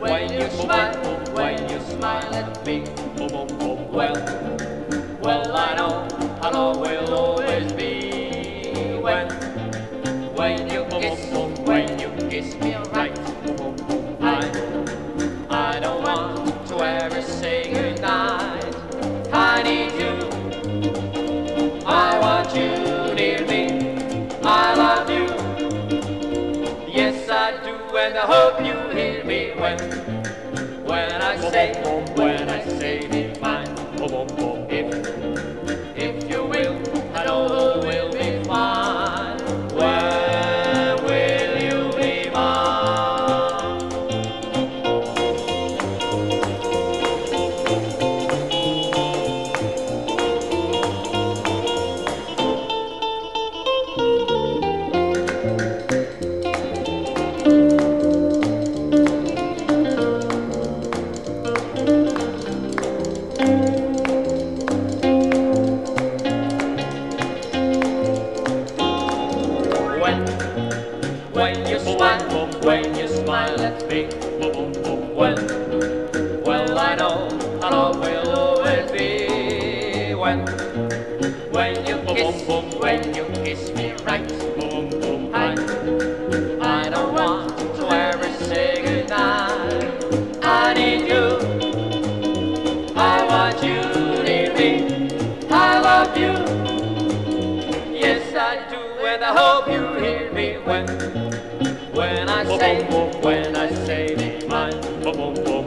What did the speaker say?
when, you smile, when you smile at me. When, when you kiss, when you kiss me right, I, I don't want to ever say goodnight. I need you. I want you near me. I love you. Yes, I do, and I hope you hear me when, when I say, when I When, when you smile, when you smile at me, well, well, I know how love will always be. When, when you kiss, when you kiss me right, hope you hear me when, when I say, when I say be mine.